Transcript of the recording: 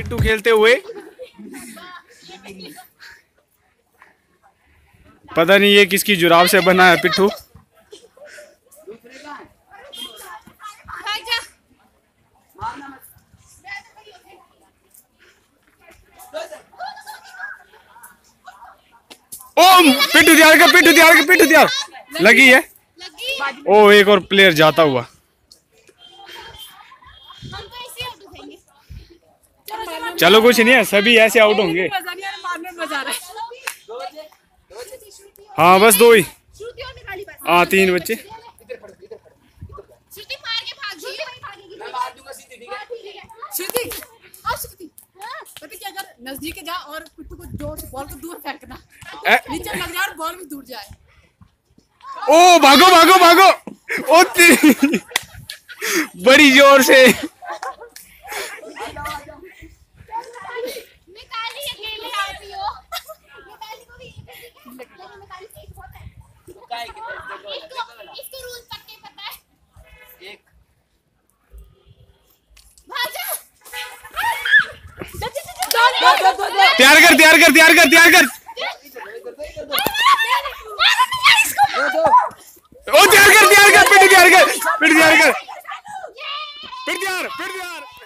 पिट्टू खेलते हुए। पता नहीं ये किसकी जुराब से बना है पिट्ठू ओ पिट्ठू तैयार कर पिट्ठू तैयार कर पिट्ठू तैयार लगी है। ओ एक और प्लेयर जाता हुआ। चलो कुछ नहीं है सभी ऐसे आउट होंगे। हाँ बस दो ही। हाँ तीन बच्चे। नज़दीक जा और पिट्टू को ज़ोर से बॉल को दूर फेंकना। नीचे लग जाए और बॉल भी दूर जाए। ओ भागो भागो भागो। ओ बड़ी ज़ोर से। इसको रूल पक्के पता है एक तैयार कर तैयार कर तैयार कर तैयार कर ओ तैयार कर तैयार कर पिट तैयार कर पिट तैयार कर पिट तैयार पिट तैयार